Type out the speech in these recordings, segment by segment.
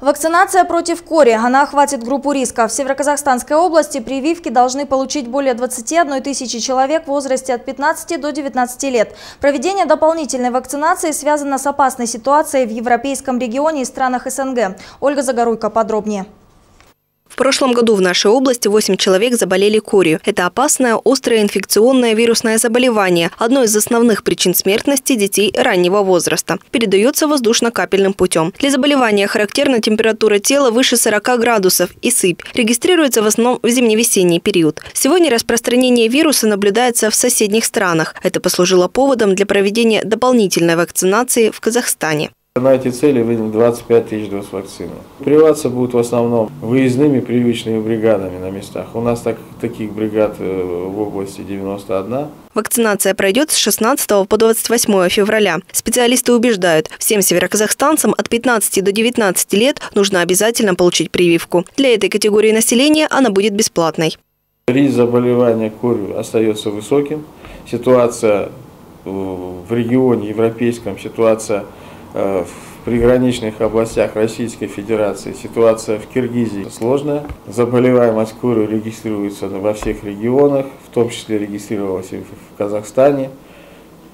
Вакцинация против кори. Она охватит группу риска. В Североказахстанской области прививки должны получить более 21 тысячи человек в возрасте от 15 до 19 лет. Проведение дополнительной вакцинации связано с опасной ситуацией в европейском регионе и странах СНГ. Ольга Загоруйко подробнее. В прошлом году в нашей области 8 человек заболели корью. Это опасное острое инфекционное вирусное заболевание, одно из основных причин смертности детей раннего возраста. Передается воздушно-капельным путем. Для заболевания характерна температура тела выше 40 градусов и сыпь. Регистрируется в основном в зимне-весенний период. Сегодня распространение вируса наблюдается в соседних странах. Это послужило поводом для проведения дополнительной вакцинации в Казахстане. На эти цели выделено 25 тысяч доз вакцины. Прививаться будут в основном выездными прививочными бригадами на местах. У нас так, таких бригад э, в области 91. Вакцинация пройдет с 16 по 28 февраля. Специалисты убеждают, всем североказахстанцам от 15 до 19 лет нужно обязательно получить прививку. Для этой категории населения она будет бесплатной. Риск заболевания корью остается высоким. Ситуация в регионе европейском, ситуация Э, в приграничных областях Российской Федерации ситуация в Киргизии сложная. Заболеваемость куры регистрируется во всех регионах, в том числе регистрировалась и в Казахстане,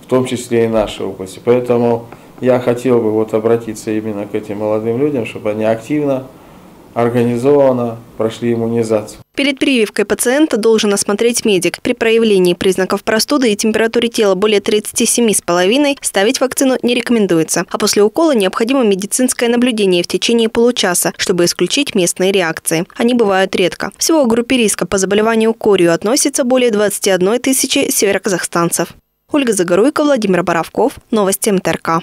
в том числе и в нашей области. Поэтому я хотел бы вот обратиться именно к этим молодым людям, чтобы они активно организованно прошли иммунизацию. Перед прививкой пациента должен осмотреть медик. При проявлении признаков простуды и температуре тела более 37,5 ставить вакцину не рекомендуется. А после укола необходимо медицинское наблюдение в течение получаса, чтобы исключить местные реакции. Они бывают редко. Всего к группе риска по заболеванию корью относится более 21 тысячи североказахстанцев. Ольга Загоруйко, Владимир Боровков. Новости МТРК.